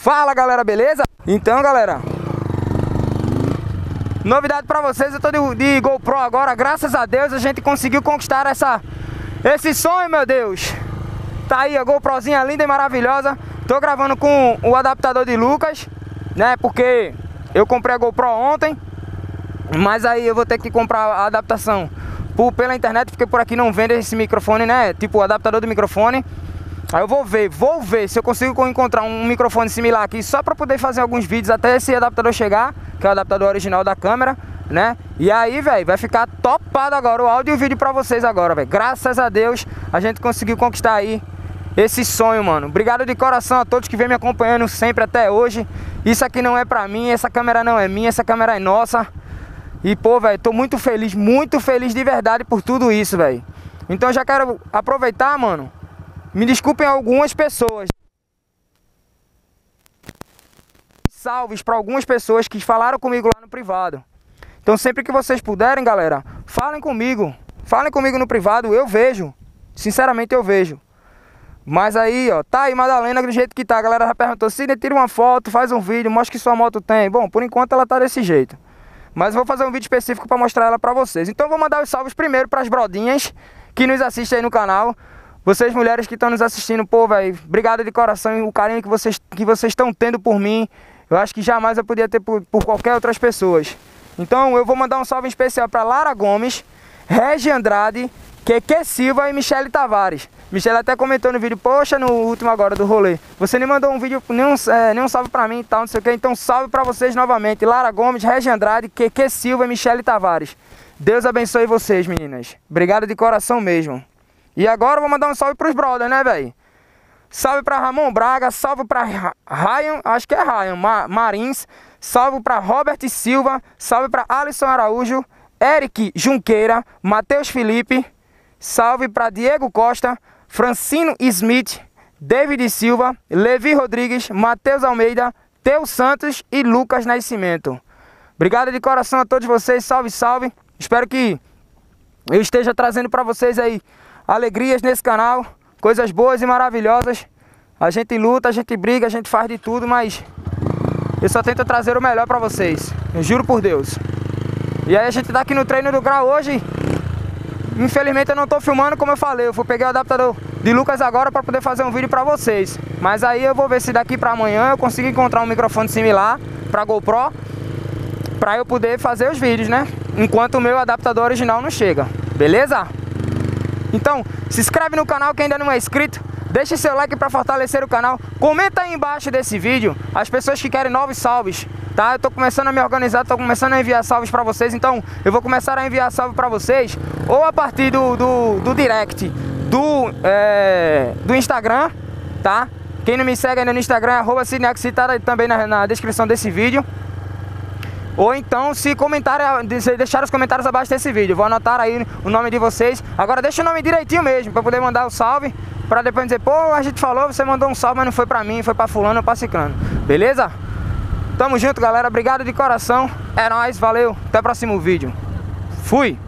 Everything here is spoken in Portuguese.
Fala galera, beleza? Então galera Novidade pra vocês, eu tô de, de GoPro agora Graças a Deus a gente conseguiu conquistar essa, esse sonho, meu Deus Tá aí a GoProzinha linda e maravilhosa Tô gravando com o adaptador de Lucas Né, porque eu comprei a GoPro ontem Mas aí eu vou ter que comprar a adaptação por, pela internet Porque por aqui não vende esse microfone, né Tipo o adaptador do microfone Aí eu vou ver, vou ver se eu consigo encontrar um microfone similar aqui só para poder fazer alguns vídeos até esse adaptador chegar, que é o adaptador original da câmera, né? E aí, velho, vai ficar topado agora o áudio e o vídeo para vocês agora, velho. Graças a Deus a gente conseguiu conquistar aí esse sonho, mano. Obrigado de coração a todos que vêm me acompanhando sempre até hoje. Isso aqui não é pra mim, essa câmera não é minha, essa câmera é nossa. E, pô, velho, tô muito feliz, muito feliz de verdade por tudo isso, velho. Então já quero aproveitar, mano, me desculpem algumas pessoas. Salves para algumas pessoas que falaram comigo lá no privado. Então sempre que vocês puderem, galera, falem comigo. Falem comigo no privado, eu vejo. Sinceramente eu vejo. Mas aí, ó, tá aí Madalena do jeito que tá. A galera já perguntou, se tira uma foto, faz um vídeo, mostra que sua moto tem. Bom, por enquanto ela tá desse jeito. Mas vou fazer um vídeo específico para mostrar ela para vocês. Então vou mandar os salves primeiro para as brodinhas que nos assistem aí no canal. Vocês mulheres que estão nos assistindo, pô, velho, obrigado de coração o carinho que vocês que vocês estão tendo por mim. Eu acho que jamais eu podia ter por, por qualquer outras pessoas. Então eu vou mandar um salve especial para Lara Gomes, Regi Andrade, Keke Silva e Michele Tavares. Michele até comentou no vídeo, poxa, no último agora do rolê. Você nem mandou um vídeo, nenhum, é, nenhum salve pra mim e tal, não sei o que. Então salve pra vocês novamente. Lara Gomes, Regi Andrade, Keke Silva e Michele Tavares. Deus abençoe vocês, meninas. Obrigado de coração mesmo. E agora eu vou mandar um salve pros brothers, né, velho? Salve pra Ramon Braga, salve pra Ryan, acho que é Ryan Ma Marins, salve pra Robert Silva, salve pra Alisson Araújo, Eric Junqueira, Matheus Felipe, salve pra Diego Costa, Francino Smith, David Silva, Levi Rodrigues, Matheus Almeida, Teu Santos e Lucas Nascimento. Obrigado de coração a todos vocês, salve, salve. Espero que eu esteja trazendo para vocês aí alegrias nesse canal, coisas boas e maravilhosas. A gente luta, a gente briga, a gente faz de tudo, mas eu só tento trazer o melhor para vocês. Eu juro por Deus. E aí a gente tá aqui no treino do grau hoje. Infelizmente eu não tô filmando como eu falei. Eu vou pegar o adaptador de Lucas agora para poder fazer um vídeo para vocês. Mas aí eu vou ver se daqui para amanhã eu consigo encontrar um microfone similar para GoPro para eu poder fazer os vídeos, né? Enquanto o meu adaptador original não chega. Beleza? Então, se inscreve no canal quem ainda não é inscrito. Deixe seu like para fortalecer o canal. Comenta aí embaixo desse vídeo as pessoas que querem novos salves, tá? Eu tô começando a me organizar, tô começando a enviar salves para vocês. Então, eu vou começar a enviar salve para vocês ou a partir do, do, do direct do, é, do Instagram, tá? Quem não me segue ainda no Instagram é arroba tá também na, na descrição desse vídeo. Ou então, se comentar, deixar os comentários abaixo desse vídeo. Vou anotar aí o nome de vocês. Agora deixa o nome direitinho mesmo, para poder mandar o salve. Para depois dizer, pô, a gente falou, você mandou um salve, mas não foi para mim, foi para fulano ou pra ciclano. Beleza? Tamo junto, galera. Obrigado de coração. É nóis, valeu. Até o próximo vídeo. Fui!